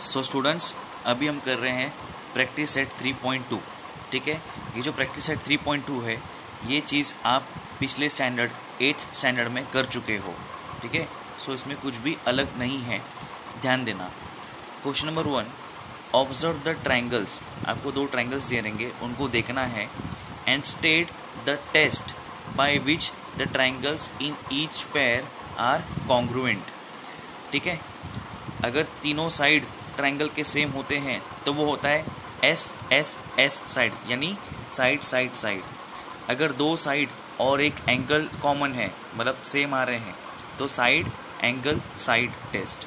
So students अभी हम कर रहे हैं प्रैक्टिस सेट 3.2 ठीक है? ये जो प्रैक्टिस सेट 3.2 है, ये चीज़ आप पिछले स्टैंडर्ड एट्थ स्टैंडर्ड में कर चुके हो, ठीक है? सो इसमें कुछ भी अलग नहीं है। ध्यान देना। Question number one observe the triangles आपको दो ट्राइंगल्स दे देंगे उनको देखना है and state the test by which the triangles in each pair are congruent ठीक है? अगर तीनों साइड ट्रायंगल के सेम होते हैं तो वो होता है एस एस एस साइड यानी साइड साइड साइड अगर दो साइड और एक एंगल कॉमन है मतलब सेम आ रहे हैं तो साइड एंगल साइड टेस्ट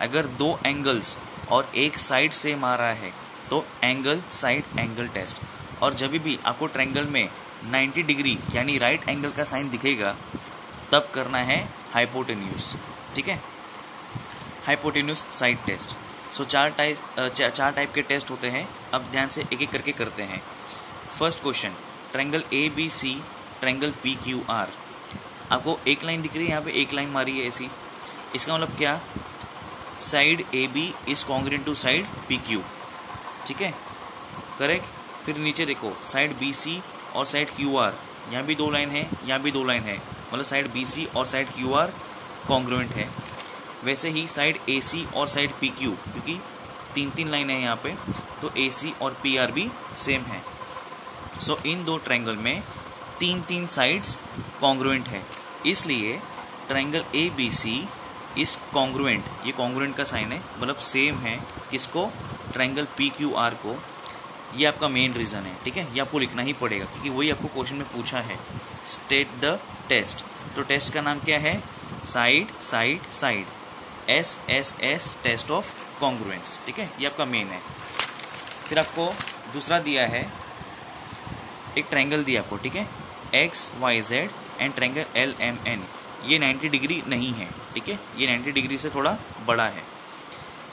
अगर दो एंगल्स और एक साइड सेम आ रहा है तो एंगल साइड एंगल टेस्ट और जब भी आपको ट्रायंगल में 90 डिग्री यानी राइट एंगल का साइन दिखेगा, तब करना है हाइपोटेन्यूज ठीक है? हाइपोटेन्यूस साइड टेस्ट सो चार टाइप चार टाइप के टेस्ट होते हैं। अब ध्यान से एक एक करके करते हैं। First question triangle A B C triangle P Q R आपको एक लाइन दिख रही है, यहाँ पे एक लाइन मारी है ऐसी। इसका मतलब क्या? Side A B is congruent to side P Q ठीक है? करेक्ट फिर नीचे देखो साइड बी सी और साइड क्यू आर यहाँ भी दो लाइन है, यहाँ भी दो लाइन है। मतलब साइड बी सी और साइड क्यू आर कॉन्ग्रुएंट है। वैसे ही साइड ए सी और साइड पी क्यू क्योंकि तीन तीन लाइन है यहाँ पे तो ए सी और पी आर भी सेम है। सो so, इन दो ट्रायंगल में तीन तीन साइड्स कॉन्ग्रुएंट है। इसलिए ट्रायंगल ए बी सी इस कॉन्ग्रुएंट ये कॉन्ग्रुएंट का साइन है मतलब सेम है किसको? ट्रायंगल पी क्यू आर को। ये आपका मेन रीज़न है ठीक है? ये आपको लिखना ही पड़ेगा क्योंकि वही आपको क्वेश्चन में पूछा है। स्टेट द टेस्ट तो टेस्ट का नाम क्या है? Side side side S S S test of congruence ठीक है? ये आपका मेन है। फिर आपको दूसरा दिया है, एक ट्रैंगल दिया आपको, ठीक है? X Y Z and triangle L M N ये 90 डिग्री नहीं है, ठीक है? ये 90 डिग्री से थोड़ा बड़ा है।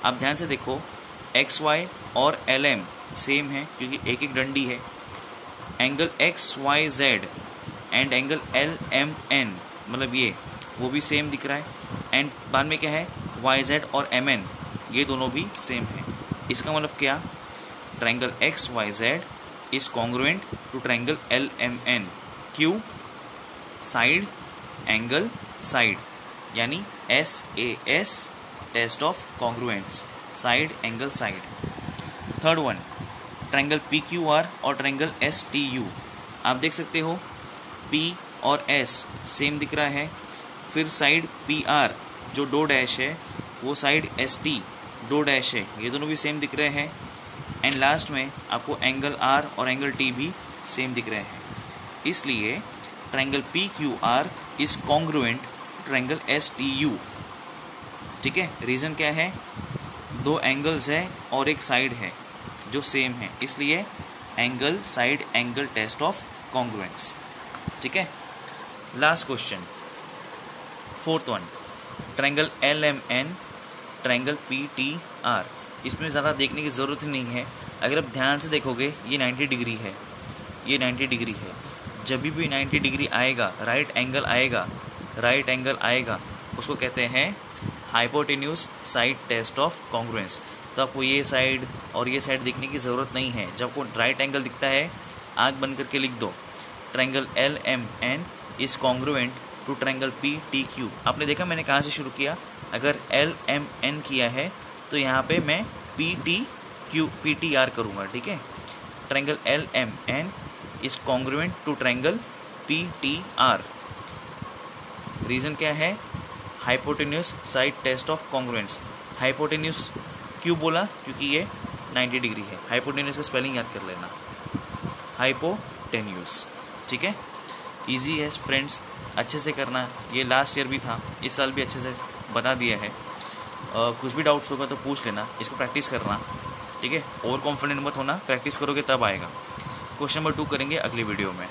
आप ध्यान से देखो एक्स वाई और एल एम सेम है, क्योंकि एक एक डंडी है। Angle X Y Z and angle L M N मतलब ये, वो भी सेम दिख रहा है। एंड बाद में क्या है? वाई जेड और एम एन ये दोनों भी सेम है। इसका मतलब क्या? Triangle X Y Z is congruent to triangle L M N Q side angle side यानी S A S test of congruence side angle side third one triangle P Q R और triangle S T U आप देख सकते हो P और S same दिख रहा है। फिर साइड पी आर जो दो डैश है, वो साइड एस टी दो डैश है। ये दोनों भी सेम दिख रहे हैं। एंड लास्ट में आपको एंगल आर और एंगल टी भी सेम दिख रहे हैं। इसलिए triangle P Q R is congruent triangle S T U ठीक है? रीज़न क्या है? दो एंगल्स है और एक साइड है, जो सेम है। इसलिए angle side angle test of congruence ठीक है? Last question fourth one, triangle L M N, triangle P T R. इसमें ज़्यादा देखने की ज़रूरत नहीं है। अगर आप ध्यान से देखोगे, ये 90 डिग्री है। ये 90 डिग्री है। जब भी 90 डिग्री आएगा, राइट एंगल आएगा, राइट एंगल आएगा, उसको कहते हैं hypotenuse side test of congruence. तो आपको ये साइड और ये साइड दिखने की ज़रूरत नहीं है। जब आपको राइट एंगल दिखता है आग बंद करके लिख दो। Triangle L M N is congruent to triangle P T Q आपने देखा मैंने कहाँ से शुरू किया? अगर एल एम एन किया है तो यहाँ पे मैं P T Q P T R करूँगा, ठीक है? Triangle L M N is congruent to triangle P T R reason क्या है? Hypotenuse side test of congruence hypotenuse क्यों बोला? क्योंकि ये 90 डिग्री है। हाइपोटेन्यूस का स्पेलिंग याद कर लेना। हाइपोटेन्यूस ठीक है? इजी है फ्रेंड्स अच्छे से करना। ये लास्ट ईयर भी था इस साल भी अच्छे से बना दिया है। आ, कुछ भी डाउट्स होगा तो पूछ लेना इसको प्रैक्टिस करना ठीक है? ओवर कॉन्फिडेंट मत होना प्रैक्टिस करोगे तब आएगा। क्वेश्चन नंबर टू करेंगे अगली वीडियो में।